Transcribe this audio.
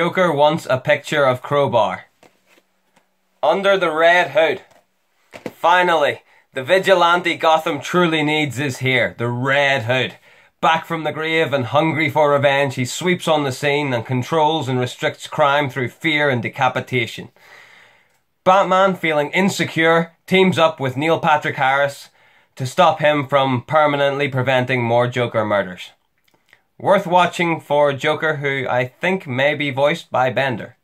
Joker wants a picture of Crowbar. Under the Red Hood. Finally, the vigilante Gotham truly needs is here, the Red Hood. Back from the grave and hungry for revenge, he sweeps on the scene and controls and restricts crime through fear and decapitation. Batman, feeling insecure, teams up with Neil Patrick Harris to stop him from permanently preventing more Joker murders. Worth watching for Joker, who I think may be voiced by Bender.